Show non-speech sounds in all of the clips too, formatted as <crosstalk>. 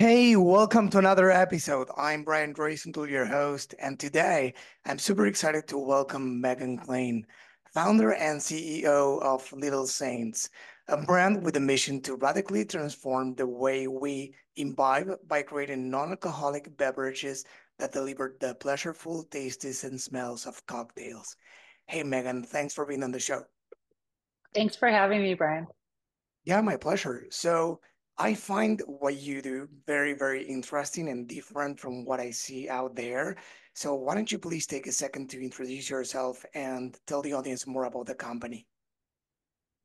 Hey, welcome to another episode. I'm Brian Roisentul, your host, and today I'm super excited to welcome Megan Klein, founder and CEO of Little Saints, a brand with a mission to radically transform the way we imbibe by creating non-alcoholic beverages that deliver the pleasureful tastes and smells of cocktails. Hey, Megan, thanks for being on the show. Thanks for having me, Brian. Yeah, my pleasure. So I find what you do very, very interesting and different from what I see out there. So why don't you please take a second to introduce yourself and tell the audience more about the company?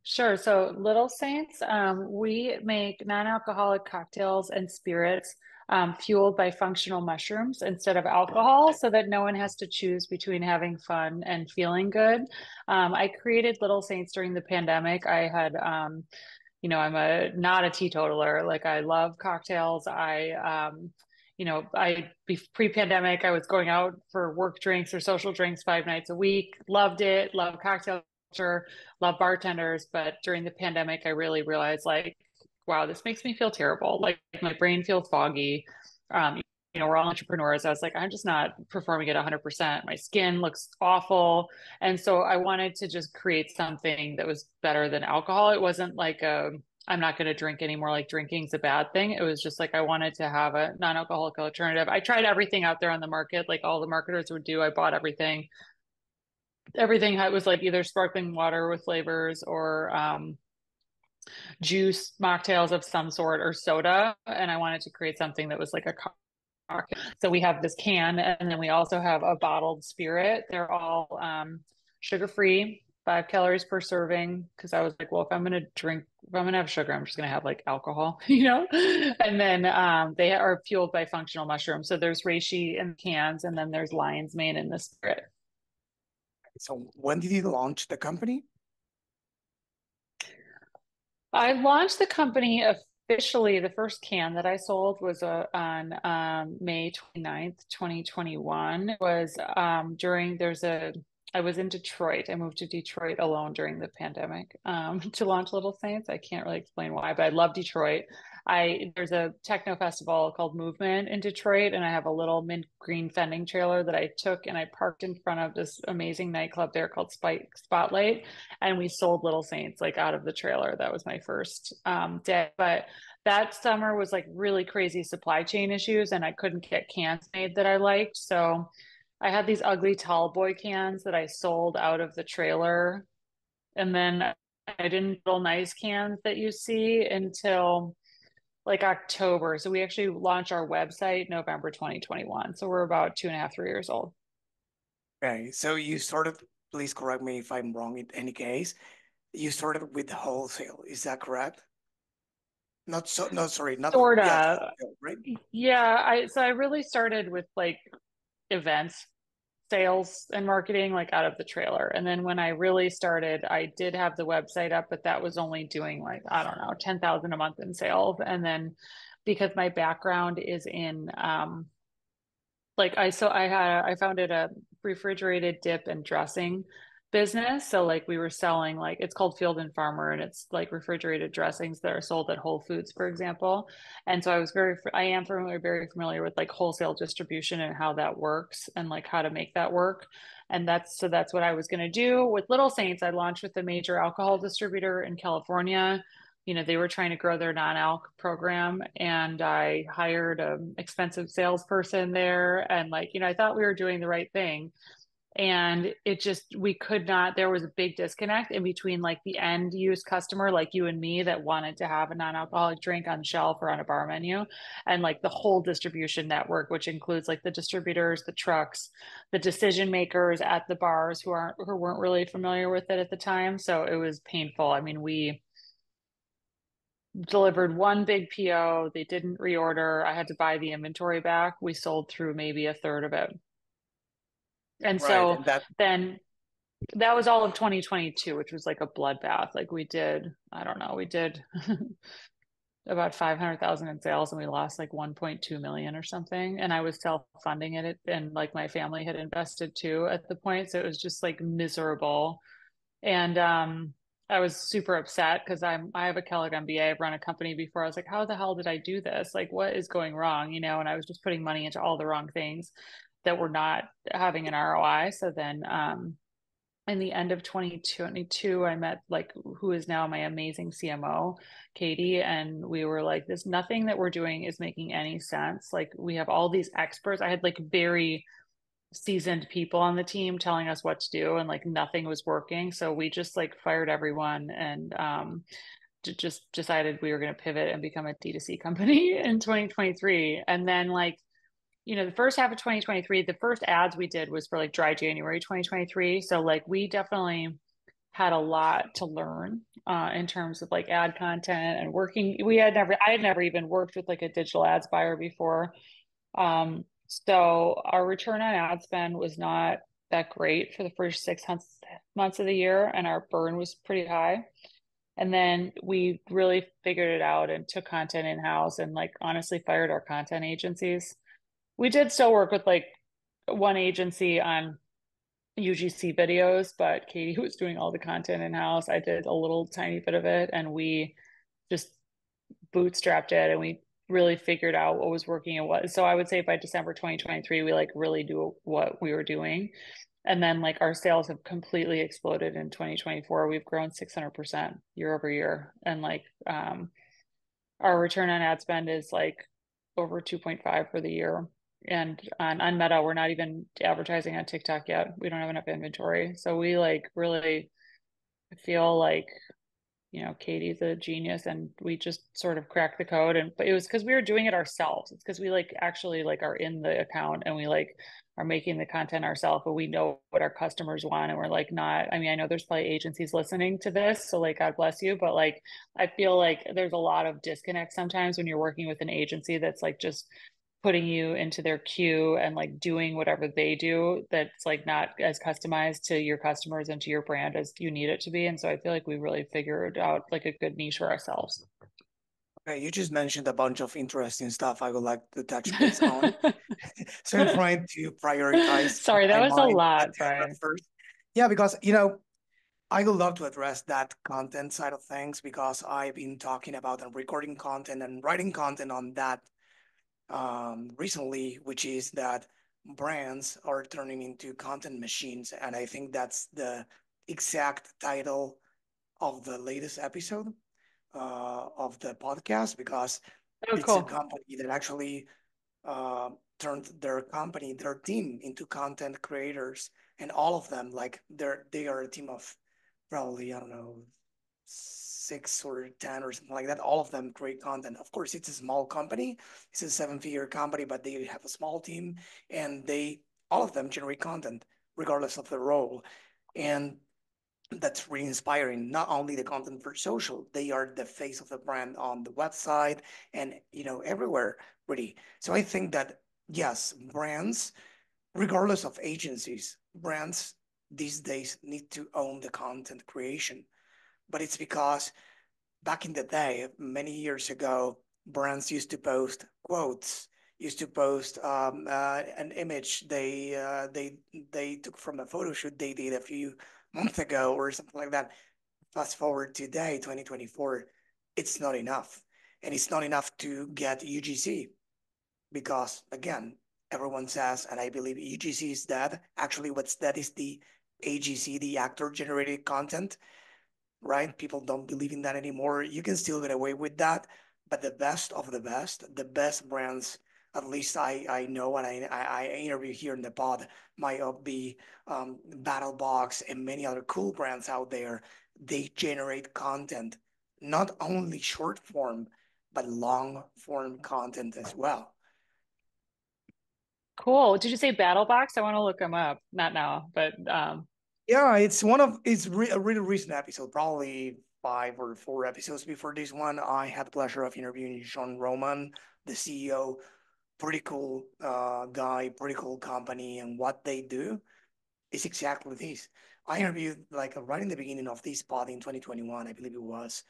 Sure. So, Little Saints, um, we make non alcoholic cocktails and spirits um, fueled by functional mushrooms instead of alcohol so that no one has to choose between having fun and feeling good. Um, I created Little Saints during the pandemic. I had um, you know, I'm a not a teetotaler. Like I love cocktails. I um, you know, I pre-pandemic I was going out for work drinks or social drinks five nights a week. Loved it. Love cocktail culture. Love bartenders. But during the pandemic, I really realized like, wow, this makes me feel terrible. Like my brain feels foggy. Um, you know, we're all entrepreneurs. I was like, I'm just not performing at 100%. My skin looks awful. And so I wanted to just create something that was better than alcohol. It wasn't like a, I'm not going to drink anymore. Like drinking's a bad thing. It was just like I wanted to have a non alcoholic alternative. I tried everything out there on the market, like all the marketers would do. I bought everything. Everything was like either sparkling water with flavors or, um, juice mocktails of some sort or soda and i wanted to create something that was like a so we have this can, and then we also have a bottled spirit. They're all um, sugar free, five calories per serving. Because I was like, well, if I'm gonna drink, if I'm gonna have sugar, I'm just gonna have like alcohol, <laughs> you know. And then um, they are fueled by functional mushrooms. So there's reishi in cans, and then there's lion's mane in the spirit. So when did you launch the company? I launched the company officially the first can that I sold was uh, on um, May 29th, 2021. It was um, during there's a I was in Detroit. I moved to Detroit alone during the pandemic um, <laughs> to launch Little Saints. I can't really explain why, but I love Detroit. I there's a techno festival called Movement in Detroit, and I have a little mint green fending trailer that I took and I parked in front of this amazing nightclub there called Spike Spotlight, and we sold Little Saints like out of the trailer. That was my first um, day, but that summer was like really crazy supply chain issues, and I couldn't get cans made that I liked, so. I had these ugly tall boy cans that I sold out of the trailer. And then I didn't build nice cans that you see until like October. So we actually launched our website November 2021. So we're about two and a half, three years old. Okay. So you started, please correct me if I'm wrong in any case. You started with wholesale, is that correct? Not so no, sorry, not sort of yeah, right. Yeah, I so I really started with like events sales and marketing like out of the trailer. And then when I really started, I did have the website up, but that was only doing like, I don't know, 10,000 a month in sales. And then because my background is in, um, like I, so I had, I founded a refrigerated dip and dressing business. So like we were selling like it's called Field and Farmer and it's like refrigerated dressings that are sold at Whole Foods, for example. And so I was very I am familiar very familiar with like wholesale distribution and how that works and like how to make that work. And that's so that's what I was going to do with Little Saints. I launched with a major alcohol distributor in California. You know, they were trying to grow their non-alc program and I hired an expensive salesperson there and like, you know, I thought we were doing the right thing and it just we could not there was a big disconnect in between like the end use customer like you and me that wanted to have a non-alcoholic drink on shelf or on a bar menu and like the whole distribution network which includes like the distributors the trucks the decision makers at the bars who aren't who weren't really familiar with it at the time so it was painful i mean we delivered one big PO. They didn't reorder. I had to buy the inventory back. We sold through maybe a third of it. And right. so and that- then that was all of 2022, which was like a bloodbath. Like we did, I don't know, we did <laughs> about 500,000 in sales and we lost like 1.2 million or something. And I was self funding it and like my family had invested too at the point. So it was just like miserable. And, um, I was super upset because I'm I have a Kellogg MBA. I've run a company before. I was like, how the hell did I do this? Like, what is going wrong? You know, and I was just putting money into all the wrong things that were not having an ROI. So then um in the end of 2022, I met like who is now my amazing CMO, Katie, and we were like, "There's nothing that we're doing is making any sense. Like we have all these experts. I had like very seasoned people on the team telling us what to do, and like nothing was working. So we just like fired everyone and um, just decided we were going to pivot and become a D2C company <laughs> in 2023. And then like you know, the first half of 2023, the first ads we did was for like dry January 2023. So like we definitely had a lot to learn uh, in terms of like ad content and working. We had never, I had never even worked with like a digital ads buyer before. Um, so our return on ad spend was not that great for the first six months months of the year, and our burn was pretty high. And then we really figured it out and took content in house and like honestly fired our content agencies we did still work with like one agency on UGC videos, but Katie <laughs> was doing all the content in house. I did a little tiny bit of it, and we just bootstrapped it, and we really figured out what was working and what. So I would say by December 2023, we like really do what we were doing, and then like our sales have completely exploded in 2024. We've grown 600% year over year, and like um, our return on ad spend is like over 2.5 for the year and on, on Meta, we're not even advertising on TikTok yet. We don't have enough inventory. So we like really feel like, you know, Katie's a genius and we just sort of cracked the code. And but it was because we were doing it ourselves. It's because we like actually like are in the account and we like are making the content ourselves, but we know what our customers want. And we're like not, I mean, I know there's probably agencies listening to this. So like God bless you. But like I feel like there's a lot of disconnect sometimes when you're working with an agency that's like just putting you into their queue and like doing whatever they do that's like not as customized to your customers and to your brand as you need it to be and so i feel like we really figured out like a good niche for ourselves. Okay you just mentioned a bunch of interesting stuff. I would like to touch base on. <laughs> So i'm trying to prioritize <laughs> sorry that was a lot <laughs> Brian. first. Yeah because you know I would love to address that content side of things because I've been talking about and recording content and writing content on that um, recently, which is that brands are turning into content machines. And I think that's the exact title of the latest episode uh, of the podcast because oh, it's cool. a company that actually uh, turned their company, their team into content creators. And all of them, like they're they are a team of probably, I don't know, six or 10 or something like that. All of them create content. Of course, it's a small company. It's a seven figure company, but they have a small team and they, all of them generate content regardless of the role. And that's really inspiring. Not only the content for social, they are the face of the brand on the website and, you know, everywhere really. So I think that yes, brands, regardless of agencies, brands these days need to own the content creation but it's because back in the day, many years ago, brands used to post quotes, used to post um, uh, an image they uh, they they took from a photo shoot they did a few <laughs> months ago or something like that. Fast forward today, 2024, it's not enough, and it's not enough to get UGC because again, everyone says, and I believe UGC is dead. Actually, what's dead is the AGC, the actor generated content right? People don't believe in that anymore. You can still get away with that, but the best of the best, the best brands, at least I, I know and I, I, interview here in the pod, might be um, BattlBox and many other cool brands out there. They generate content, not only short form, but long form content as well. Cool. Did you say BattlBox? I want to look them up. Not now, but um, yeah, it's one of it's re- a really recent episode, probably five or four episodes before this one. I had the pleasure of interviewing Sean Roman, the CEO. Pretty cool uh, guy, pretty cool company, and what they do is exactly this. I interviewed like right in the beginning of this pod in 2021, I believe it was,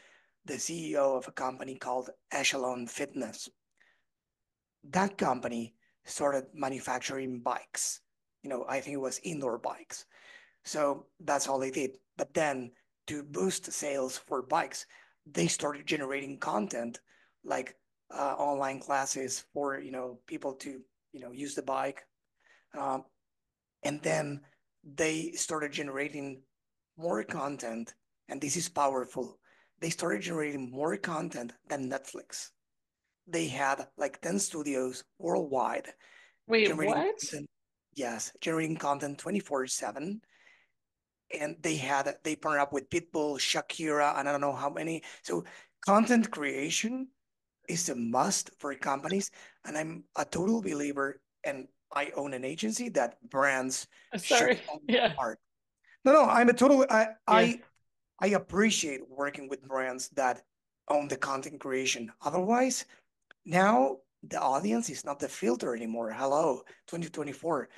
the CEO of a company called Echelon Fitness. That company started manufacturing bikes. You know, I think it was indoor bikes so that's all they did. But then to boost sales for bikes, they started generating content like uh, online classes for you know people to you know use the bike, um, and then they started generating more content, and this is powerful. They started generating more content than Netflix. They had like 10 studios worldwide. Wait, what? Content, yes, generating content 24 7 and they had they partnered up with Pitbull, Shakira, and I don't know how many. So content creation is a must for companies, and I'm a total believer. And I own an agency that brands Sorry. yeah. No, no, I'm a total. I yeah. I I appreciate working with brands that own the content creation. Otherwise, now the audience is not the filter anymore. Hello, 2024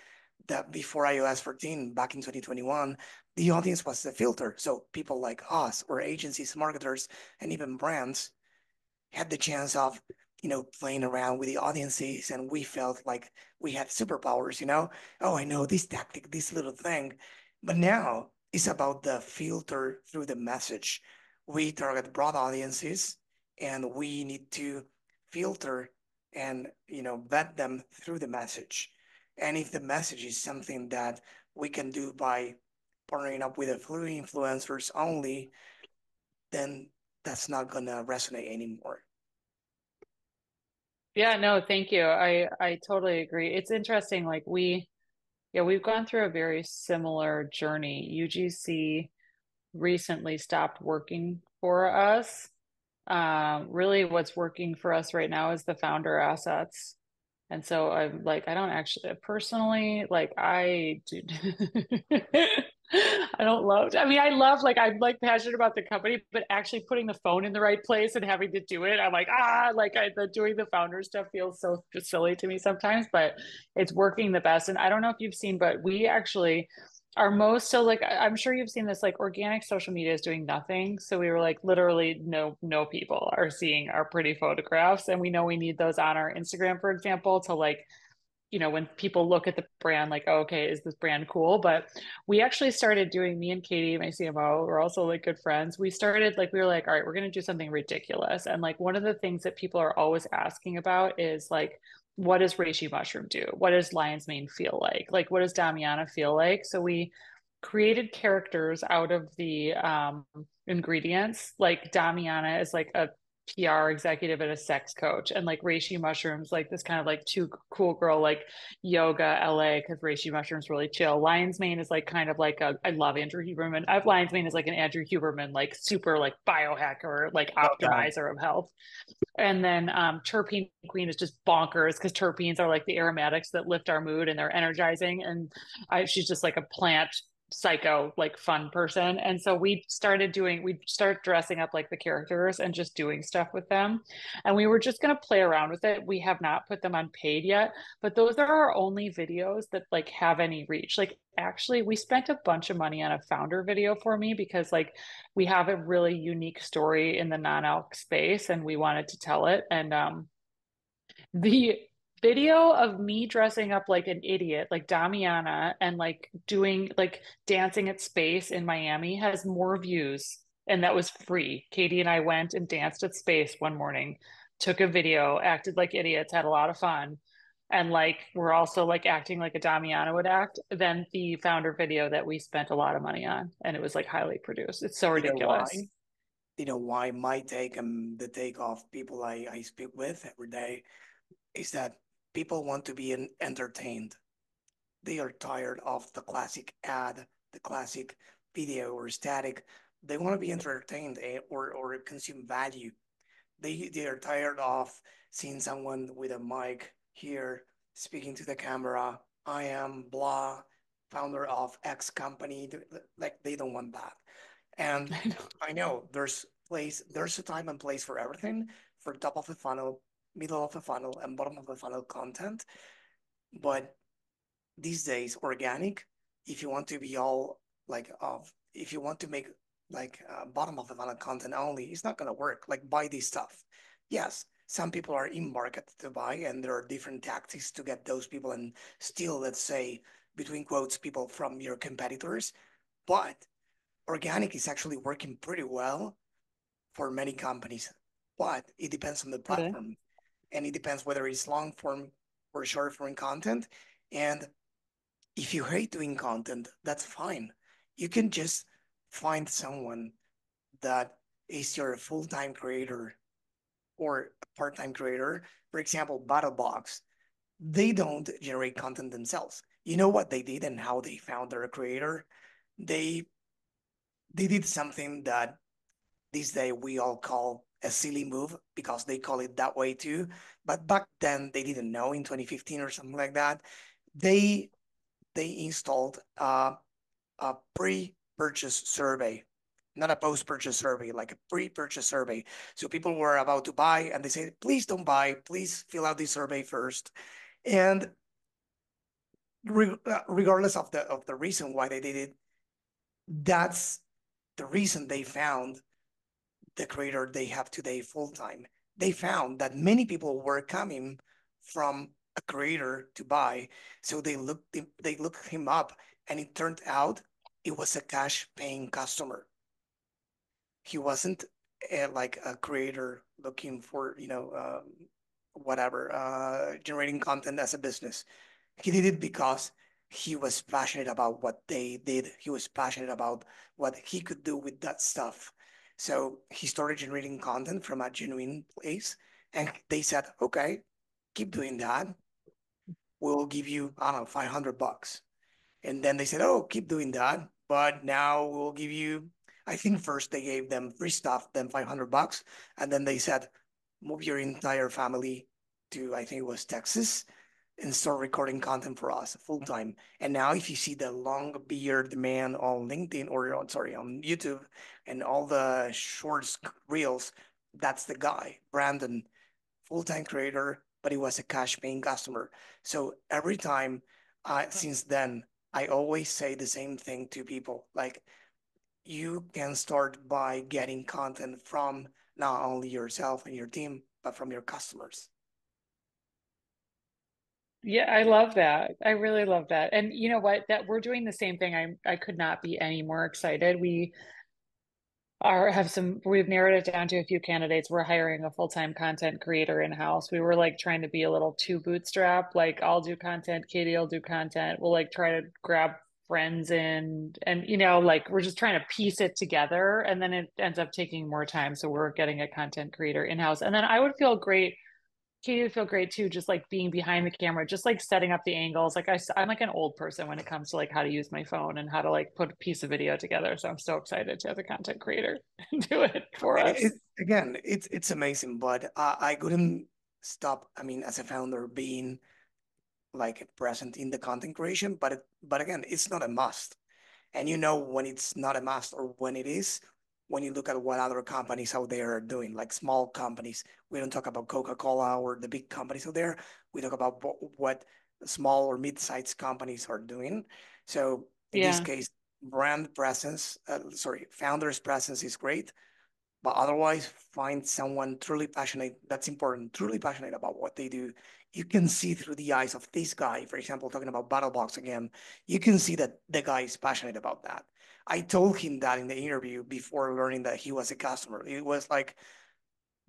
that before iOS 14 back in 2021, the audience was the filter. So people like us or agencies, marketers, and even brands had the chance of, you know, playing around with the audiences. And we felt like we had superpowers, you know? Oh, I know this tactic, this little thing. But now it's about the filter through the message. We target broad audiences and we need to filter and, you know, vet them through the message and if the message is something that we can do by partnering up with a few influencers only, then that's not gonna resonate anymore. Yeah, no, thank you. I I totally agree. It's interesting. Like we, yeah, we've gone through a very similar journey. UGC recently stopped working for us. Um, really, what's working for us right now is the founder assets. And so I'm like, I don't actually personally like I do. <laughs> I don't love. I mean, I love like I'm like passionate about the company, but actually putting the phone in the right place and having to do it, I'm like ah, like I, the doing the founder stuff feels so silly to me sometimes, but it's working the best. And I don't know if you've seen, but we actually are most so like i'm sure you've seen this like organic social media is doing nothing so we were like literally no no people are seeing our pretty photographs and we know we need those on our instagram for example to like you know when people look at the brand like oh, okay is this brand cool but we actually started doing me and katie my cmo we're also like good friends we started like we were like all right we're going to do something ridiculous and like one of the things that people are always asking about is like what does reishi mushroom do? What does lion's mane feel like? Like, what does Damiana feel like? So we created characters out of the um, ingredients. Like Damiana is like a PR executive and a sex coach, and like reishi mushrooms, like this kind of like two cool girl, like yoga LA, because reishi mushrooms really chill. Lion's Mane is like kind of like a I love Andrew Huberman. I Lion's Mane is like an Andrew Huberman, like super like biohacker, like optimizer of health. And then um, Terpene Queen is just bonkers because terpenes are like the aromatics that lift our mood and they're energizing. And I, she's just like a plant psycho like fun person. And so we started doing we start dressing up like the characters and just doing stuff with them. And we were just going to play around with it. We have not put them on paid yet but those are our only videos that like have any reach. Like actually we spent a bunch of money on a founder video for me because like we have a really unique story in the non-alc space and we wanted to tell it. And um the video of me dressing up like an idiot, like Damiana, and like doing like dancing at space in Miami has more views. And that was free. Katie and I went and danced at space one morning, took a video, acted like idiots, had a lot of fun. And like we're also like acting like a Damiana would act. Then the founder video that we spent a lot of money on, and it was like highly produced. It's so ridiculous. You know why, you know why my take and the take of people I, I speak with every day is that people want to be entertained. They are tired of the classic ad, the classic video or static. They want to be entertained eh, or, or consume value. They, they are tired of seeing someone with a mic here speaking to the camera. I am blah, founder of X company. Like they don't want that. And <laughs> I know, I know there's place, there's a time and place for everything. For top of the funnel, middle of the funnel and bottom of the funnel content. But these days, organic, if you want to be all like of, if you want to make like uh, bottom of the funnel content only, it's not going to work. Like buy this stuff. Yes, some people are in market to buy, and there are different tactics to get those people and steal, let's say, between quotes, people from your competitors. But organic is actually working pretty well for many companies, but it depends on the platform. Okay. And it depends whether it's long form or short form content. And if you hate doing content, that's fine. You can just find someone that is your full-time creator or part-time creator. For example, BattlBox, they don't generate content themselves. You know what they did and how they found their creator? They they did something that this day we all call a silly move because they call it that way too. But back then they didn't know in 2015 or something like that. They they installed uh, a pre-purchase survey, not a post-purchase survey, like a pre-purchase survey. So people were about to buy and they said, please don't buy, please fill out the survey first. And re uh, regardless of the of the reason why they did it, that's the reason they found the creator they have today full time. They found that many people were coming from a creator to buy, so they looked they looked him up, and it turned out it was a cash paying customer. He wasn't a, like a creator looking for you know um, whatever uh, generating content as a business. He did it because he was passionate about what they did. He was passionate about what he could do with that stuff. So he started generating content from a genuine place. And they said, okay, keep doing that. We'll give you, I don't know, 500 bucks. And then they said, oh, keep doing that. But now we'll give you, I think first they gave them free stuff, then 500 bucks. And then they said, move your entire family to, I think it was Texas and start recording content for us full time. And now, if you see the long beard man on LinkedIn or on, sorry on YouTube and all the shorts reels, that's the guy, Brandon, full time creator, but he was a cash paying customer. So every time, uh, since then, I always say the same thing to people like, you can start by getting content from not only yourself and your team, but from your customers. Yeah, I love that. I really love that. And you know what? That we're doing the same thing. I I could not be any more excited. We are have some we've narrowed it down to a few candidates. We're hiring a full-time content creator in-house. We were like trying to be a little too bootstrap, like I'll do content, Katie will do content. We'll like try to grab friends in and you know, like we're just trying to piece it together and then it ends up taking more time. So we're getting a content creator in-house. And then I would feel great Katie would feel great too, just like being behind the camera, just like setting up the angles. Like I, I'm like an old person when it comes to like how to use my phone and how to like put a piece of video together. So I'm so excited to have a content creator <laughs> do it for us. It, again, it's it's amazing, but uh, I couldn't stop. I mean, as a founder, being like present in the content creation, but it, but again, it's not a must. And you know when it's not a must or when it is, when you look at what other companies out there are doing, like small companies. We don't talk about Coca-Cola or the big companies out there. We talk about what small or mid-sized companies are doing. So in yeah. this case, brand presence, uh, sorry, founder's presence is great, but otherwise find someone truly passionate. That's important, truly passionate about what they do. You can see through the eyes of this guy, for example, talking about BattlBox again, you can see that the guy is passionate about that. I told him that in the interview before learning that he was a customer. It was like,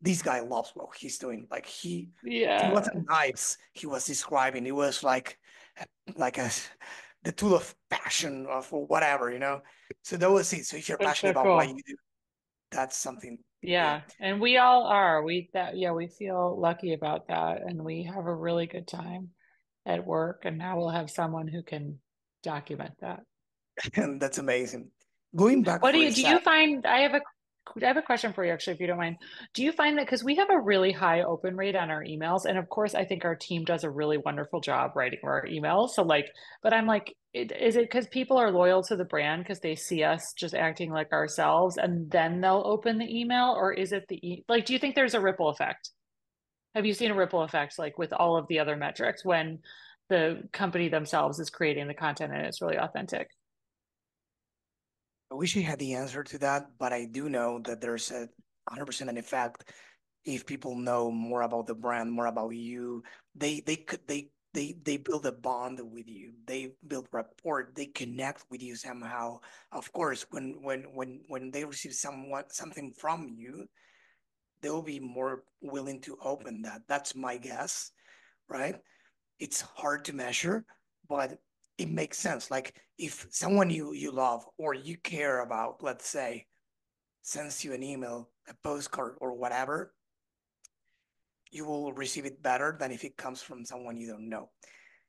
this guy loves what he's doing. Like he, yeah, he wasn't nice. He was describing. It was like, like a, the tool of passion of whatever, you know. So that was it. So if you're that's passionate so about what you do, that's something. Yeah, and we all are. We that yeah, we feel lucky about that, and we have a really good time at work. And now we'll have someone who can document that. And <laughs> that's amazing. Going back, what do you do? You find I have a I have a question for you, actually, if you don't mind. Do you find that because we have a really high open rate on our emails, and of course, I think our team does a really wonderful job writing our emails. So, like, but I'm like, is it because people are loyal to the brand because they see us just acting like ourselves, and then they'll open the email, or is it the e- like? Do you think there's a ripple effect? Have you seen a ripple effect like with all of the other metrics when the company themselves is creating the content and it's really authentic? I wish I had the answer to that, but I do know that there's a 100% an effect if people know more about the brand, more about you. They they could they they they build a bond with you. They build rapport. They connect with you somehow. Of course when when when when they receive someone something from you they'll be more willing to open that. That's my guess right? It's hard to measure but it makes sense like if someone you you love or you care about let's say sends you an email a postcard or whatever you will receive it better than if it comes from someone you don't know.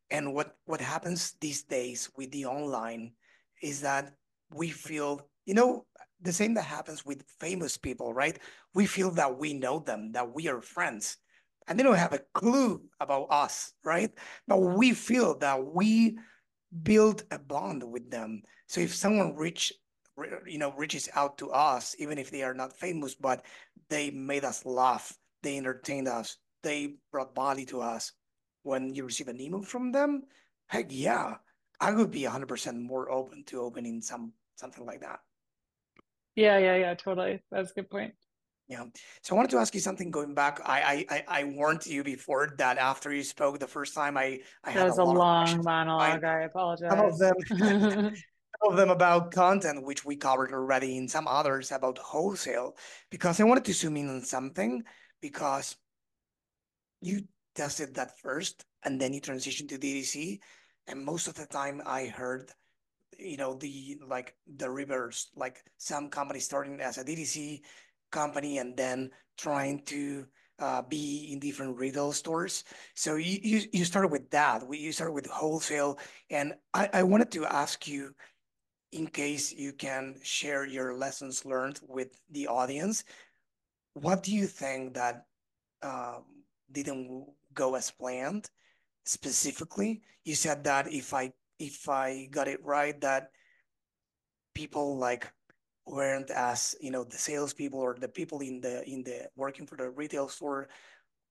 And what, what happens these days with the online is that we feel, you know, the same that happens with famous people, right? We feel that we know them, that we are friends, and they don't have a clue about us, right? But we feel that we build a bond with them. So if someone reach, you know, reaches out to us, even if they are not famous, but they made us laugh, they entertained us, they brought body to us. When you receive an email from them, heck yeah, I would be 100% more open to opening some something like that. Yeah, yeah, yeah, totally. That's a good point. Yeah. So I wanted to ask you something going back. I I I warned you before that after you spoke the first time, I I that was a, a long monologue. I, I apologize. Some of them, <laughs> <laughs> some of them about content, which we covered already, and some others about wholesale, because I wanted to zoom in on something because you tested that first and then you transitioned to DTC. And most of the time I heard, you know, the like the reverse, like some companies starting as a DTC company and then trying to uh, be in different retail stores. So you, you, you started with that. We, you started with wholesale. And I, I wanted to ask you, in case you can share your lessons learned with the audience, what do you think that um, didn't go as planned? Specifically, you said that if I if I got it right, that people like weren't as you know the salespeople or the people in the in the working for the retail store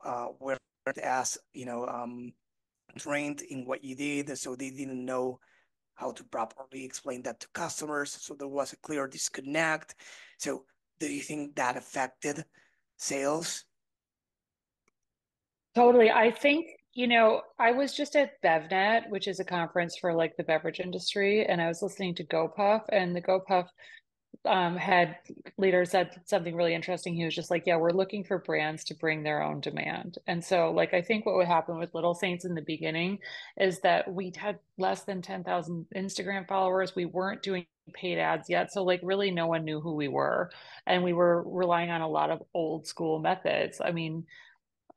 uh, weren't as you know um, trained in what you did, so they didn't know how to properly explain that to customers. So there was a clear disconnect. So do you think that affected sales? Totally. I think, you know, I was just at BevNet, which is a conference for like the beverage industry, and I was listening to GoPuff, and the GoPuff um, head leader said something really interesting. He was just like, "Yeah, we're looking for brands to bring their own demand." And so, like, I think what would happen with Little Saints in the beginning is that we had less than ten thousand Instagram followers. We weren't doing paid ads yet, so like, really, no one knew who we were, and we were relying on a lot of old school methods. I mean,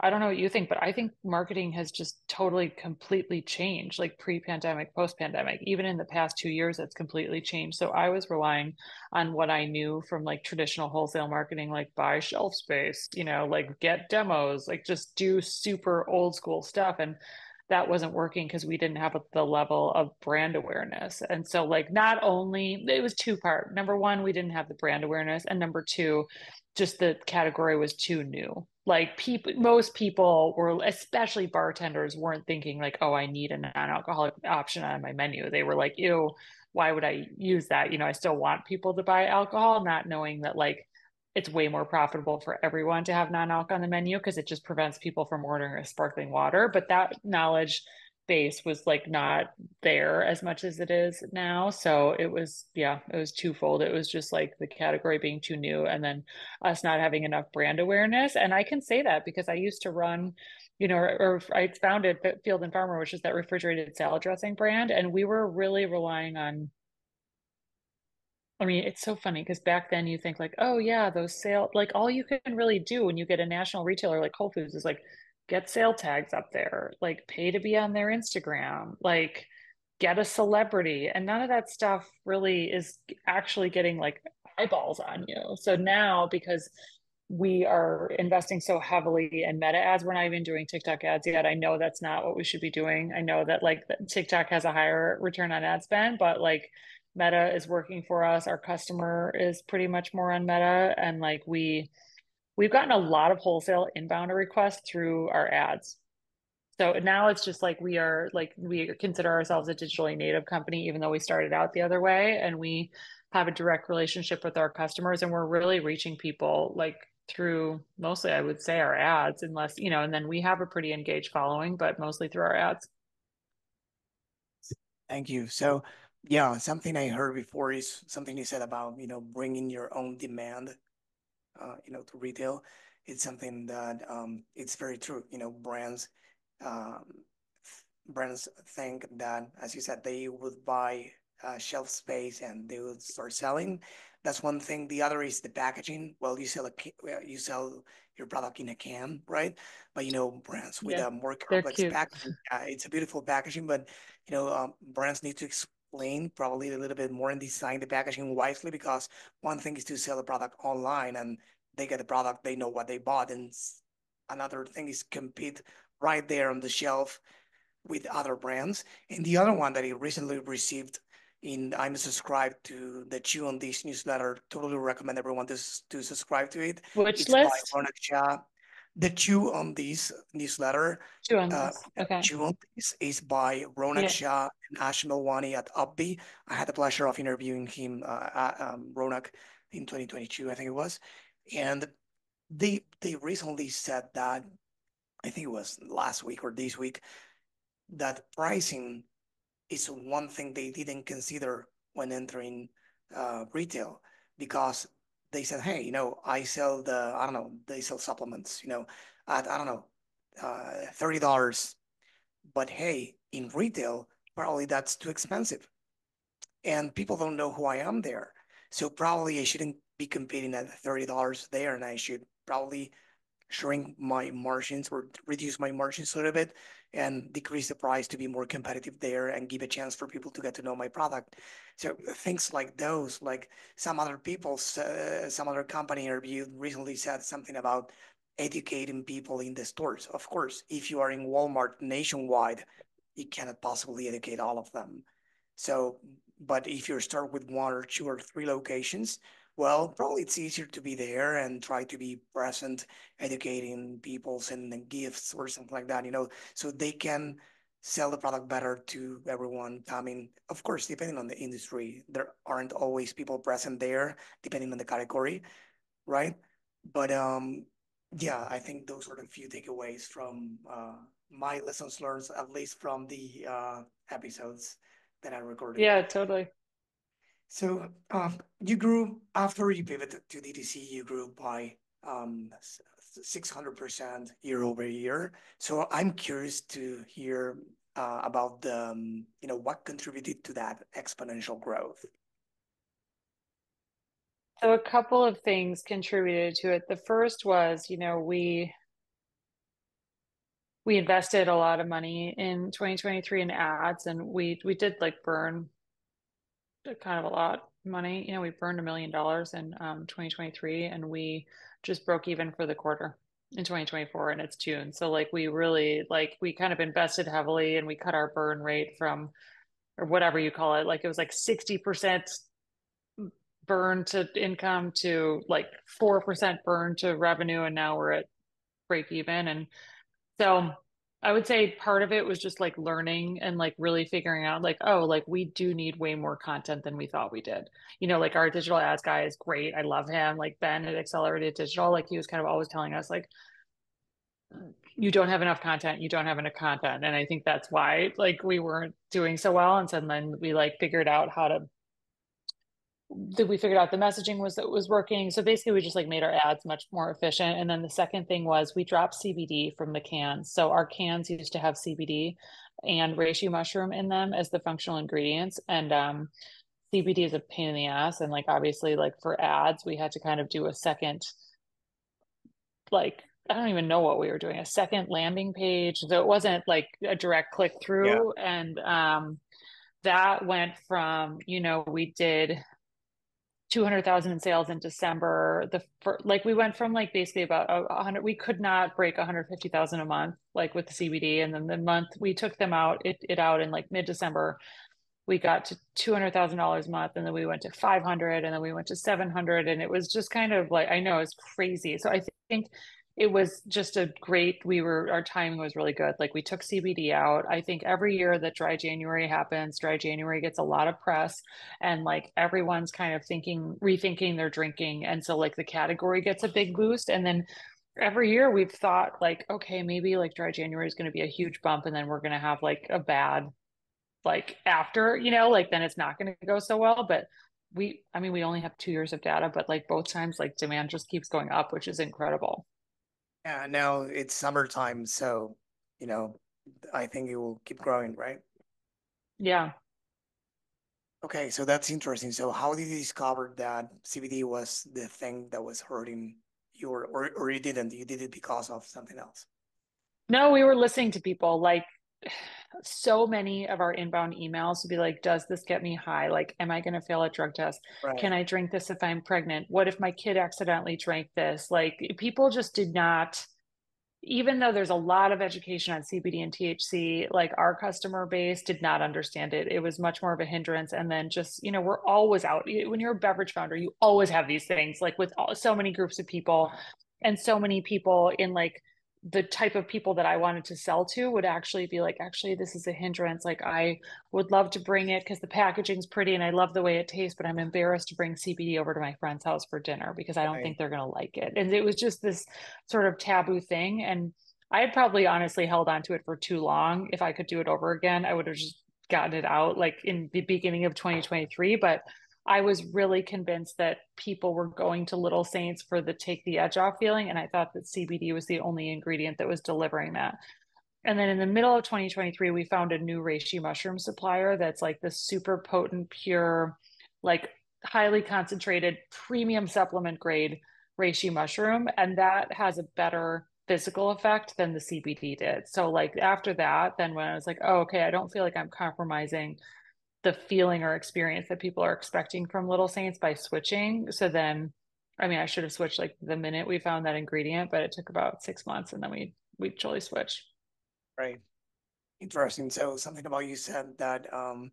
I don't know what you think, but I think marketing has just totally completely changed, like pre pandemic, post pandemic. Even in the past two years, it's completely changed. So I was relying on what I knew from like traditional wholesale marketing, like buy shelf space, you know, like get demos, like just do super old school stuff. And that wasn't working because we didn't have the level of brand awareness. And so, like, not only it was two part number one, we didn't have the brand awareness. And number two, just the category was too new like people most people were especially bartenders weren't thinking like oh i need a non-alcoholic option on my menu. They were like ew why would i use that? You know i still want people to buy alcohol not knowing that like it's way more profitable for everyone to have non-alc on the menu because it just prevents people from ordering a sparkling water but that knowledge base was like not there as much as it is now. So it was, yeah, it was twofold. It was just like the category being too new and then us not having enough brand awareness. And I can say that because I used to run, you know, or, or I founded Field and Farmer, which is that refrigerated salad dressing brand. And we were really relying on I mean, it's so funny because back then you think like, oh yeah, those sales, like all you can really do when you get a national retailer like Whole Foods is like get sale tags up there, like pay to be on their Instagram, like get a celebrity. And none of that stuff really is actually getting like eyeballs on you. So now, because we are investing so heavily in meta ads, we're not even doing TikTok ads yet. I know that's not what we should be doing. I know that like TikTok has a higher return on ad spend, but like meta is working for us. Our customer is pretty much more on meta. And like we, we've gotten a lot of wholesale inbound requests through our ads. So now it's just like we are like we consider ourselves a digitally native company, even though we started out the other way, and we have a direct relationship with our customers, and we're really reaching people like through mostly, I would say, our ads, unless you know, and then we have a pretty engaged following, but mostly through our ads. Thank you. So, yeah, something I heard before is something you said about, you know, bringing your own demand, uh, you know, to retail. It's something that um, it's very true. You know, brands, um, brands think that, as you said, they would buy uh, shelf space and they would start selling. That's one thing. The other is the packaging. Well, you sell a you sell your product in a can, right? But you know, brands with Yeah, a more complex packaging, uh, it's a beautiful packaging, but you know, um, brands need to explain probably a little bit more in design the packaging wisely because one thing is to sell a product online and they get the product, they know what they bought, and another thing is compete right there on the shelf with other brands. And the other one that I recently received in I'm subscribed to the Chew on This newsletter. Totally recommend everyone to to subscribe to it. Which It's by list? Ronak Shah. The Chew on This newsletter. Two on Uh. Okay. Chew on This is by Ronak Yeah. Shah and Ash Melwani at Obvi. I had the pleasure of interviewing him, uh, um, Ronak, in 2022, I think it was, and they they recently said that I think it was last week or this week that pricing is one thing they didn't consider when entering uh, retail because they said, hey, you know, I sell the, I don't know, they sell supplements, you know, at, I don't know, uh, $30. But hey, in retail, probably that's too expensive. And people don't know who I am there. So probably I shouldn't be competing at $30 there and I should probably shrink my margins or reduce my margins a little bit and decrease the price to be more competitive there and give a chance for people to get to know my product. So things like those, like some other people, uh, some other company interview recently said something about educating people in the stores. Of course, if you are in Walmart nationwide, you cannot possibly educate all of them. So, but if you start with one or two or three locations, well, probably it's easier to be there and try to be present, educating people, sending gifts or something like that, you know, so they can sell the product better to everyone coming. Of course, depending on the industry, there aren't always people present there, depending on the category, right? But um, yeah, I think those are the few takeaways from uh, my lessons learned, at least from the uh, episodes that I recorded. Yeah, totally. So uh, you grew after you pivoted to DTC, you grew by um, 600% year over year. So I'm curious to hear uh, about the, um, you know, what contributed to that exponential growth. So a couple of things contributed to it. The first was, you know, we we invested a lot of money in 2023 in ads and we we did like burn kind of a lot money. You know, we burned a million dollars in um, 2023 and we just broke even for the quarter in 2024 and it's June. So like we really like we kind of invested heavily and we cut our burn rate from or whatever you call it. Like it was like 60% burn to income to like 4% burn to revenue and now we're at break even and so I would say part of it was just like learning and like really figuring out like, oh, like we do need way more content than we thought we did. You know, like our digital ads guy is great. I love him. Like Ben at Accelerated Digital, like he was kind of always telling us like you don't have enough content, you don't have enough content. And I think that's why like we weren't doing so well. And so then we like figured out how to that we figured out the messaging was that was working. So basically, we just like made our ads much more efficient. And then the second thing was we dropped CBD from the cans. So our cans used to have CBD and reishi mushroom in them as the functional ingredients. And um, CBD is a pain in the ass. And like obviously, like for ads, we had to kind of do a second, like I don't even know what we were doing, a second landing page. So it wasn't like a direct click through. Yeah. And um, that went from, you know, we did 200,000 in sales in December. The first, like we went from like basically about a 100 we could not break 150,000 a month like with the CBD and then the month we took them out it, it out in like mid-December we got to $200,000 a month and then we went to 500 and then we went to 700 and it was just kind of like I know it's crazy. So I think it was just a great we were our timing was really good like we took cbd out i think every year that dry january happens dry january gets a lot of press and like everyone's kind of thinking rethinking their drinking and so like the category gets a big boost and then every year we've thought like okay maybe like dry january is going to be a huge bump and then we're going to have like a bad like after, you know, like then it's not going to go so well. But we, I mean, we only have two years of data, but like both times, like demand just keeps going up, which is incredible. Yeah, now it's summertime, so you know, I think it will keep growing, right? Yeah. Okay, so that's interesting. So how did you discover that CBD was the thing that was hurting you or, or, or you didn't? You did it because of something else? No, we were listening to people like so many of our inbound emails would be like, does this get me high? Like, am I going to fail a drug test? Right. Can I drink this if I'm pregnant? What if my kid accidentally drank this? Like, people just did not, even though there's a lot of education on CBD and THC, like our customer base did not understand it. It was much more of a hindrance. And then just, you know, we're always out. When you're a beverage founder, you always have these things like with all, so many groups of people and so many people in like, the type of people that I wanted to sell to would actually be like, actually, this is a hindrance. Like, I would love to bring it because the packaging's pretty and I love the way it tastes, but I'm embarrassed to bring CBD over to my friend's house for dinner because I don't right. think they're going to like it. And it was just this sort of taboo thing. And I had probably honestly held on to it for too long. If I could do it over again, I would have just gotten it out like in the beginning of 2023. But I was really convinced that people were going to Little Saints for the take the edge off feeling. And I thought that CBD was the only ingredient that was delivering that. And then in the middle of 2023, we found a new reishi mushroom supplier that's like the super potent, pure, like highly concentrated premium supplement grade reishi mushroom. And that has a better physical effect than the CBD did. So like after that, then when I was like, oh, okay, I don't feel like I'm compromising the feeling or experience that people are expecting from Little Saints by switching. So then, I mean, I should have switched like the minute we found that ingredient, but it took about six months and then we we totally switched. Right. Interesting. So something about you said that um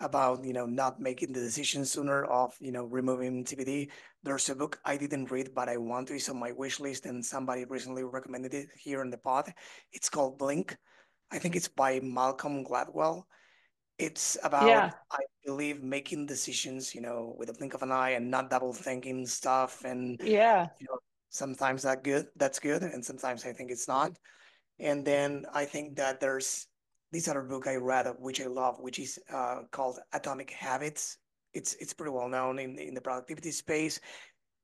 about you know not making the decision sooner of you know removing CBD. There's a book I didn't read, but I want to. It's on my wish list, and somebody recently recommended it here in the pod. It's called Blink. I think it's by Malcolm Gladwell it's about, Yeah. I believe, making decisions, you know, with a blink of an eye and not double thinking stuff. And, Yeah. you know, sometimes that good, that's good. And sometimes I think it's not. And then I think that there's this other book I read, which I love, which is uh, called Atomic Habits. It's it's pretty well known in in the productivity space,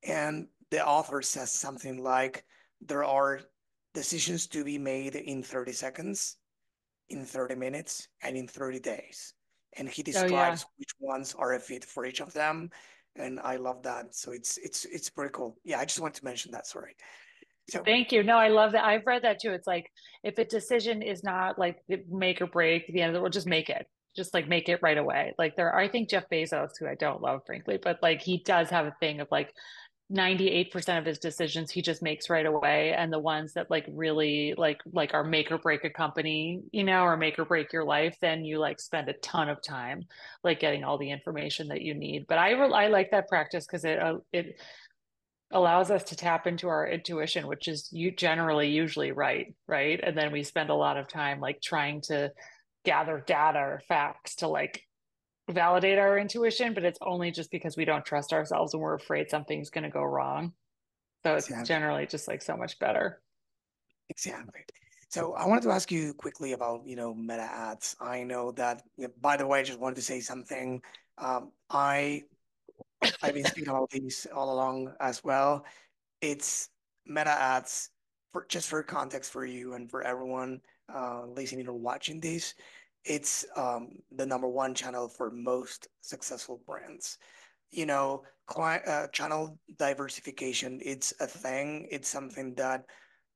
and the author says something like there are decisions to be made in 30 seconds in 30 minutes and in 30 days. And he describes oh, yeah. which ones are a fit for each of them. And I love that. So it's it's it's pretty cool. Yeah, I just want to mention that. Sorry. So, Thank you. No, I love that. I've read that too. It's like if a decision is not like make or break the end of it, we'll just make it. Just like make it right away. Like there, are, I think Jeff Bezos, who I don't love, frankly, but like he does have a thing of like 98% of his decisions he just makes right away and the ones that like really like like are make or break a company you know or make or break your life then you like spend a ton of time like getting all the information that you need. But i i like that practice because it uh, it allows us to tap into our intuition which is you generally usually right right? And then we spend a lot of time like trying to gather data or facts to like validate our intuition, but it's only just because we don't trust ourselves and we're afraid something's going to go wrong. So it's exactly. generally just like so much better. Exactly. So I wanted to ask you quickly about, you know, meta ads. I know that, by the way, I just wanted to say something. Um, I, I've been speaking about these all along as well. It's meta ads for just for context for you and for everyone uh, listening or watching this it's um, the number one channel for most successful brands. You know, client, uh, channel diversification, it's a thing. It's something that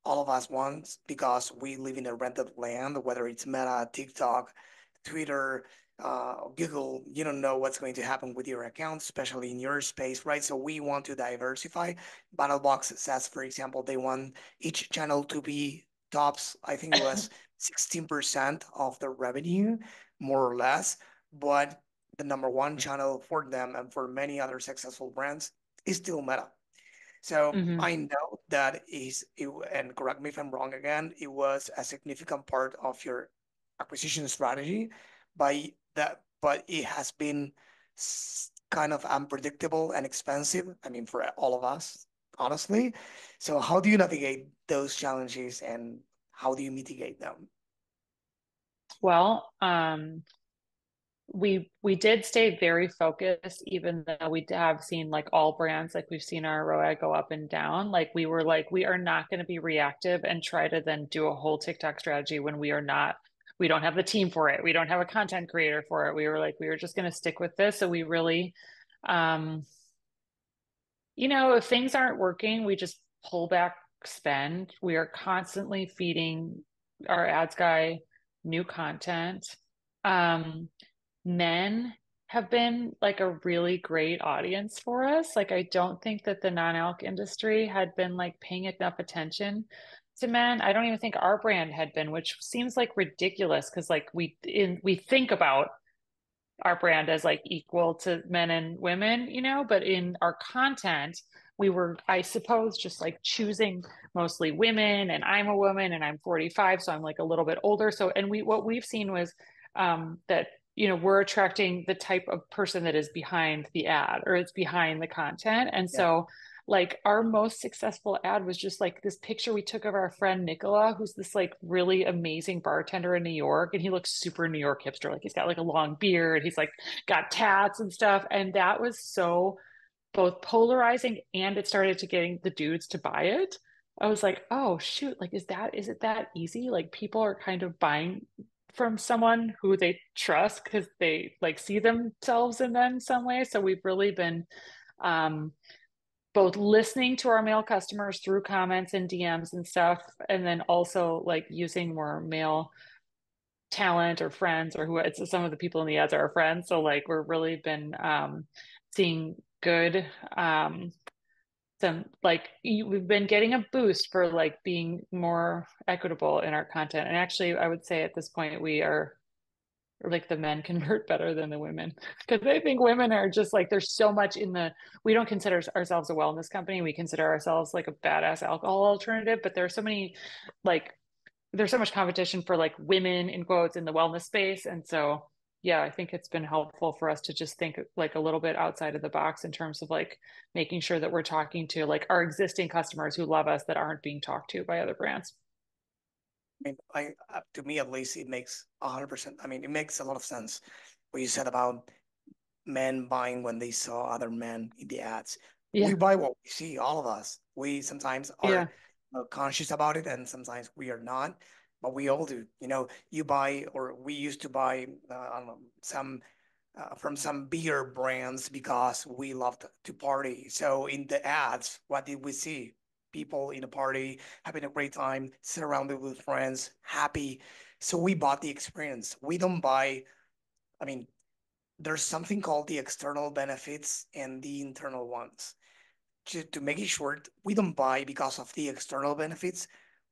all of us want because we live in a rented land, whether it's Meta, TikTok, Twitter, uh, Google, you don't know what's going to happen with your account, especially in your space, right? So we want to diversify. BattlBox says, for example, they want each channel to be tops, I think it was <laughs> 16% of the revenue, more or less. But the number one channel for them and for many other successful brands is still Meta. So mm-hmm. I know that is, it, and correct me if I'm wrong again, it was a significant part of your acquisition strategy, by that, but it has been kind of unpredictable and expensive. I mean, for all of us, honestly. So how do you navigate those challenges and how do you mitigate them? Well, um, we we did stay very focused, even though we have seen like all brands, like we've seen our ROI go up and down. Like we were like, we are not going to be reactive and try to then do a whole TikTok strategy when we are not, we don't have the team for it. We don't have a content creator for it. We were like, we were just going to stick with this. So we really, um, you know, if things aren't working, we just pull back spend. We are constantly feeding our ads guy new content. Um, men have been like a really great audience for us. Like I don't think that the non-alc industry had been like paying enough attention to men. I don't even think our brand had been, which seems like ridiculous because like we in we think about our brand as like equal to men and women, you know, but in our content, we were, I suppose, just like choosing mostly women, and I'm a woman and I'm 45, so I'm like a little bit older. So, and we, what we've seen was um, that you know we're attracting the type of person that is behind the ad or it's behind the content and yeah. so like our most successful ad was just like this picture we took of our friend Nicola, who's this like really amazing bartender in New York. And he looks super New York hipster. Like he's got like a long beard. He's like got tats and stuff. And that was so both polarizing and it started to getting the dudes to buy it. I was like, oh shoot, like is that is it that easy? Like people are kind of buying from someone who they trust because they like see themselves in them some way. So we've really been um both listening to our male customers through comments and DMs and stuff, and then also like using more male talent or friends or who it's some of the people in the ads are our friends. So like we're really been um, seeing good um, some like we've been getting a boost for like being more equitable in our content. And actually i would say at this point we are like the men <laughs> convert better than the women. Because I think women are just like there's so much in the we don't consider ourselves a wellness company. We consider ourselves like a badass alcohol alternative but there's so many like there's so much competition for like women in quotes in the wellness space. And so yeah I think it's been helpful for us to just think like a little bit outside of the box in terms of like making sure that we're talking to like our existing customers who love us that aren't being talked to by other brands I mean, I uh, to me at least, it makes hundred percent. I mean, it makes a lot of sense what you said about men buying when they saw other men in the ads. Yeah. We buy what we see. All of us. We sometimes are yeah. Uh, conscious about it, and sometimes we are not. But we all do. You know, you buy, or we used to buy uh, know, some uh, from some beer brands because we loved to party. So in the ads, what did we see? people in a party, having a great time, surrounded with friends, happy. So we bought the experience. We don't buy, I mean, there's something called the external benefits and the internal ones. To, to make it short, we don't buy because of the external benefits.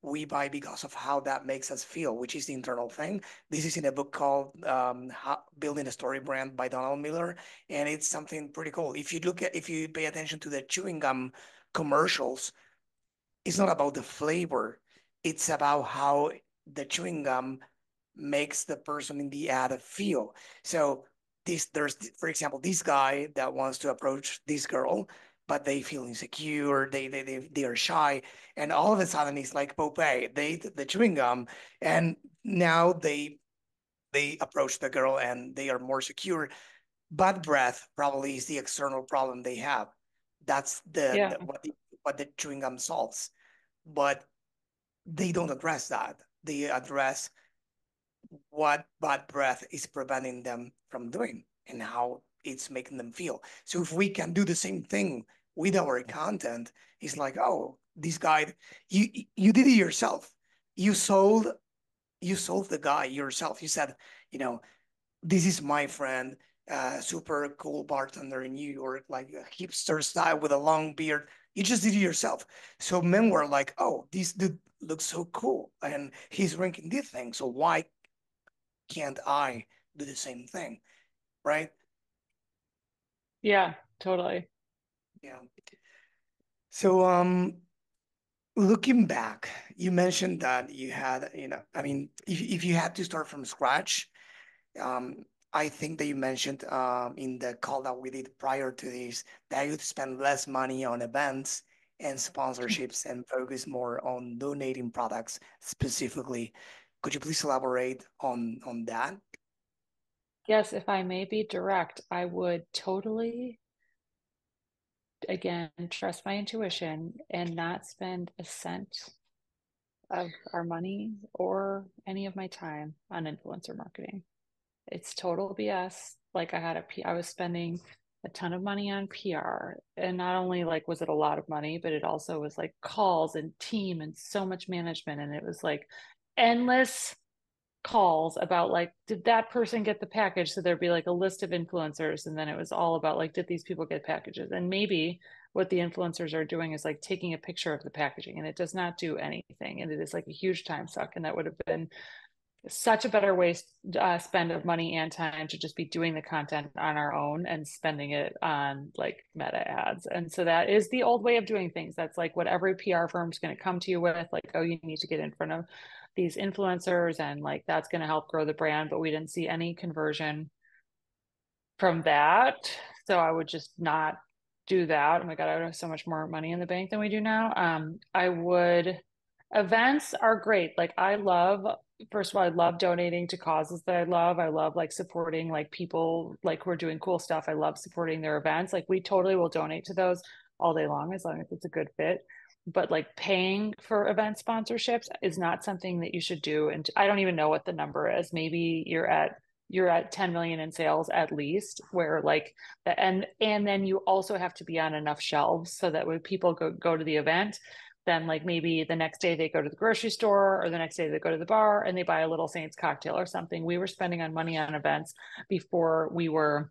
We buy because of how that makes us feel, which is the internal thing. This is in a book called um, how, Building a Story Brand by Donald Miller, and it's something pretty cool. If you look at, if you pay attention to the chewing gum commercials, it's not about the flavor. It's about how the chewing gum makes the person in the ad feel. So this there's for example this guy that wants to approach this girl, but they feel insecure, they they they, they are shy, and all of a sudden it's like Popeye, they the chewing gum, and now they they approach the girl and they are more secure. Bad breath probably is the external problem they have. That's the, yeah. the what the what the chewing gum solves but they don't address that. They address what bad breath is preventing them from doing and how it's making them feel. So if we can do the same thing with our content, it's like, oh, this guy, you you did it yourself. You sold, you sold the guy yourself. You said, you know, this is my friend, uh, super cool bartender in New York, like a hipster style with a long beard. You just did it yourself. So men were like, oh, this dude looks so cool and he's drinking this thing. So why can't I do the same thing? Right? Yeah, totally. Yeah. So um looking back, you mentioned that you had, you know, I mean, if, if you had to start from scratch, um, I think that you mentioned um, in the call that we did prior to this that you'd spend less money on events and sponsorships and focus more on donating products specifically. Could you please elaborate on on that? Yes, if I may be direct, I would totally, again, trust my intuition and not spend a cent of our money or any of my time on influencer marketing. It's total BS. Like I had a P I was spending a ton of money on PR. And not only like was it a lot of money, but it also was like calls and team and so much management. And it was like endless calls about like did that person get the package? So there'd be like a list of influencers and then it was all about like did these people get packages? And maybe what the influencers are doing is like taking a picture of the packaging and it does not do anything and it is like a huge time suck and that would have been such a better waste uh, spend of money and time to just be doing the content on our own and spending it on like meta ads. And so that is the old way of doing things. That's like what every pr firm is going to come to you with like oh you need to get in front of these influencers and like that's going to help grow the brand but we didn't see any conversion from that. So i would just not do that. Oh my god i would have so much more money in the bank than we do now. Um i would events are great. Like i love first of all i love donating to causes that i love. I love like supporting like people like who are doing cool stuff. I love supporting their events. Like we totally will donate to those all day long as long as it's a good fit but like paying for event sponsorships is not something that you should do and i don't even know what the number is. Maybe you're at you're at 10 million in sales at least where like the, and and then you also have to be on enough shelves so that when people go go to the event then like maybe the next day they go to the grocery store or the next day they go to the bar and they buy a little saints cocktail or something. We were spending on money on events before we were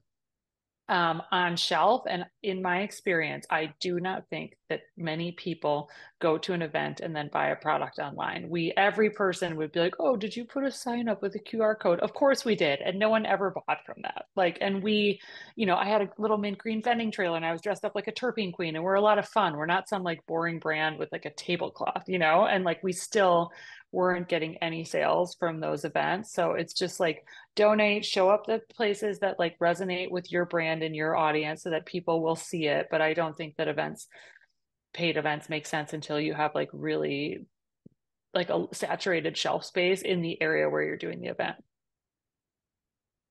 um, on shelf. And in my experience, I do not think that many people go to an event and then buy a product online. We, every person would be like, Oh, did you put a sign up with a QR code? Of course we did. And no one ever bought from that. Like, and we, you know, I had a little mint green vending trailer and I was dressed up like a terpene queen and we're a lot of fun. We're not some like boring brand with like a tablecloth, you know, and like we still weren't getting any sales from those events. So it's just like donate, show up the places that like resonate with your brand and your audience so that people will see it. But I don't think that events, paid events make sense until you have like really like a saturated shelf space in the area where you're doing the event.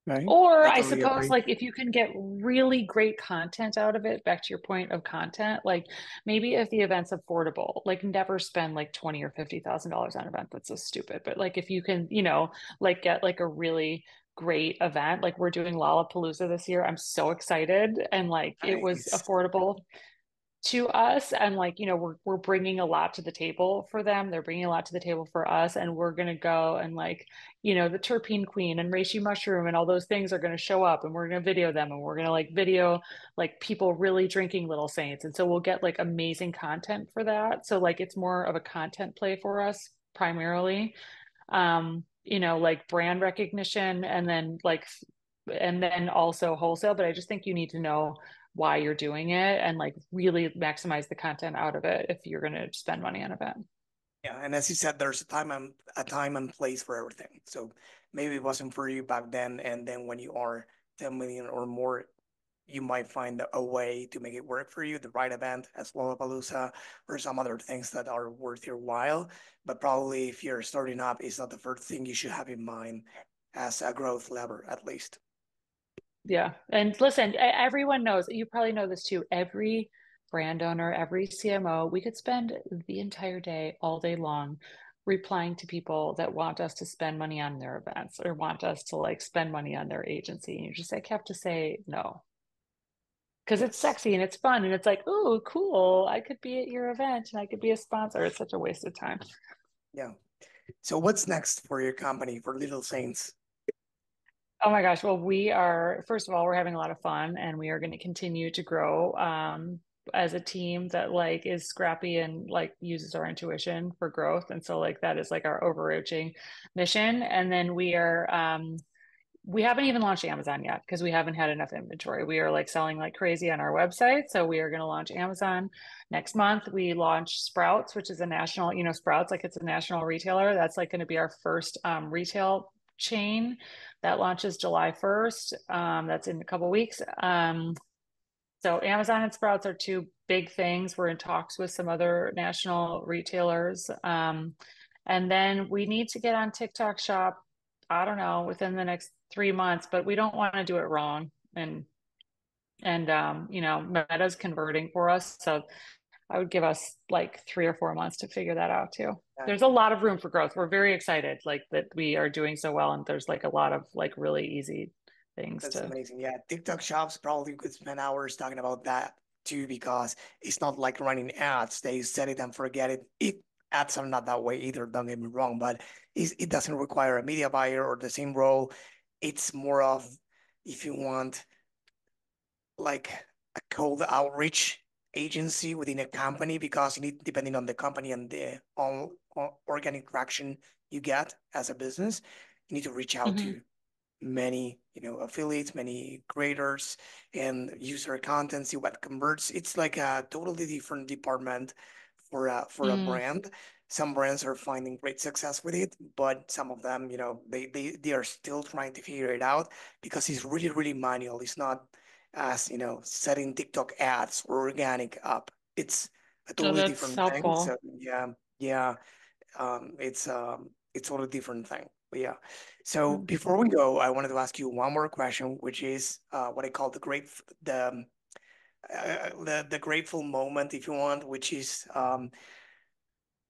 Right. Or I, I suppose agree. like if you can get really great content out of it, back to your point of content, like maybe if the event's affordable, like never spend like twenty or fifty thousand dollars on an event. That's so stupid. But like if you can, you know, like get like a really great event, like we're doing Lollapalooza this year. I'm so excited, and like nice. it was affordable to us and like you know we're we're bringing a lot to the table for them they're bringing a lot to the table for us and we're going to go and like you know the terpene queen and reishi mushroom and all those things are going to show up and we're going to video them and we're going to like video like people really drinking little saints and so we'll get like amazing content for that so like it's more of a content play for us primarily. Um you know like brand recognition and then like and then also wholesale but i just think you need to know why you're doing it and like really maximize the content out of it if you're going to spend money on event. Yeah, and as you said, there's a time and a time and place for everything. So maybe it wasn't for you back then, and then when you are 10 million or more, you might find a way to make it work for you, the right event as Lollapalooza or some other things that are worth your while. But probably if you're starting up, it's not the first thing you should have in mind as a growth lever, at least. Yeah. And listen, everyone knows, you probably know this too. Every brand owner, every CMO, we could spend the entire day, all day long, replying to people that want us to spend money on their events or want us to like spend money on their agency. And you just like have to say no. Because it's sexy and it's fun and it's like, oh, cool. I could be at your event and I could be a sponsor. It's such a waste of time. Yeah. So what's next for your company for Little Saints? Oh my gosh. Well, we are, first of all, we're having a lot of fun and we are going to continue to grow um, as a team that like is scrappy and like uses our intuition for growth. And so like that is like our overarching mission. And then we are, um, we haven't even launched Amazon yet because we haven't had enough inventory. We are like selling like crazy on our website. So we are going to launch Amazon next month. We launch Sprouts, which is a national, you know, Sprouts, like it's a national retailer. That's like going to be our first um, retail chain that launches July 1st. Um, that's in a couple weeks. Um, so Amazon and Sprouts are two big things. We're in talks with some other national retailers. Um, and then we need to get on TikTok shop I don't know, within the next three months, but we don't want to do it wrong. And and um, you know, Meta's converting for us. So I would give us like three or four months to figure that out too. Yeah. There's a lot of room for growth. We're very excited like that we are doing so well and there's like a lot of like really easy things That's to... amazing. Yeah. TikTok shops probably could spend hours talking about that too because it's not like running ads. They set it and forget it. It ads are not that way either, don't get me wrong, but it doesn't require a media buyer or the same role. It's more of if you want like a cold outreach agency within a company because you need depending on the company and the all, organic traction you get as a business you need to reach out mm-hmm. to many you know affiliates many creators and user content see what converts it's like a totally different department for a for mm. a brand some brands are finding great success with it but some of them you know they, they they are still trying to figure it out because it's really really manual it's not as you know setting TikTok ads or organic up. It's a totally different helpful. thing. So yeah, yeah, um, it's um, it's a totally different thing. But yeah. So mm-hmm. before we go, I wanted to ask you one more question, which is uh, what I call the great the um, uh, the the grateful moment, if you want, which is um,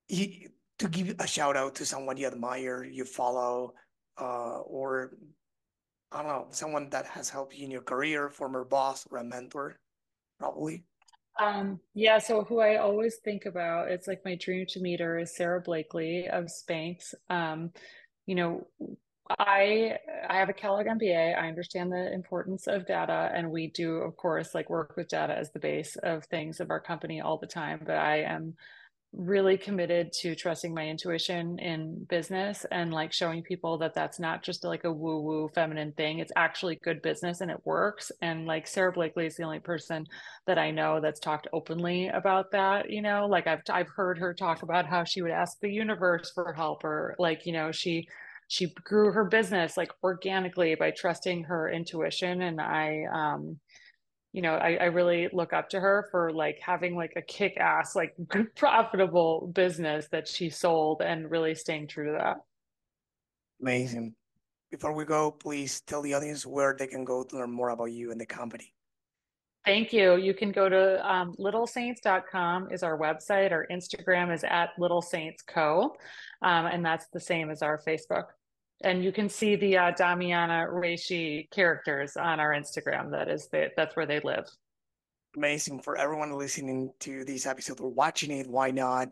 you, to give a shout out to someone you admire, you follow, uh, or I don't know, someone that has helped you in your career, former boss or a mentor, probably? Um, yeah, so who I always think about, it's like my dream to meet her is Sara Blakely of Spanx. Um, you know, I I have a Kellogg MBA. I understand the importance of data, and we do, of course, like work with data as the base of things of our company all the time. But I am really committed to trusting my intuition in business and like showing people that that's not just like a woo woo feminine thing. It's actually good business and it works. And like Sara Blakely is the only person that I know that's talked openly about that. You know, like I've I've heard her talk about how she would ask the universe for help, or like you know she she grew her business like organically by trusting her intuition. And I um you know, I, I really look up to her for like having like a kick ass, like <laughs> profitable business that she sold and really staying true to that. Amazing. Before we go, please tell the audience where they can go to learn more about you and the company. Thank you. You can go to um, littlesaints.com is our website. Our Instagram is at Little Saints Co. Um, and that's the same as our Facebook and you can see the uh, Damiana Reishi characters on our Instagram. That is the, that's where they live. Amazing for everyone listening to this episode or watching it. Why not?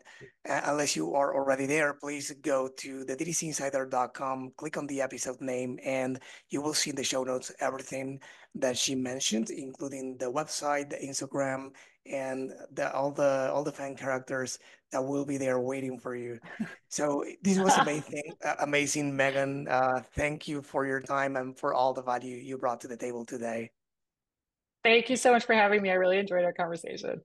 Uh, unless you are already there, please go to the DTCinsider.com, click on the episode name, and you will see in the show notes everything that she mentioned, including the website, the Instagram, and the, all the all the fan characters that will be there waiting for you. <laughs> So this was <laughs> amazing, uh, amazing, Megan. Uh, thank you for your time and for all the value you brought to the table today. Thank you so much for having me. I really enjoyed our conversation.